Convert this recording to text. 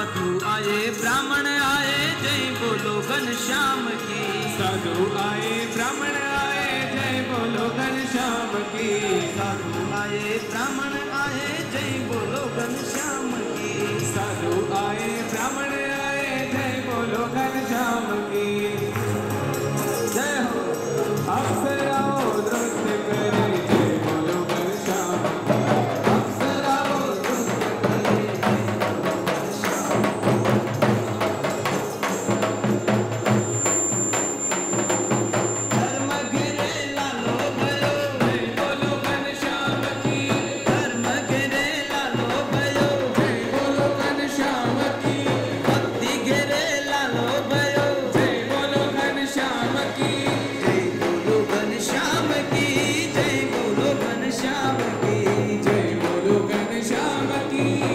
साधु आए ब्राह्मण आए जय बोलो घन श्याम की। साधु आए ब्राह्मण आए जय बोलो घन श्याम की। साधु आए ब्राह्मण आए जय बोलो Música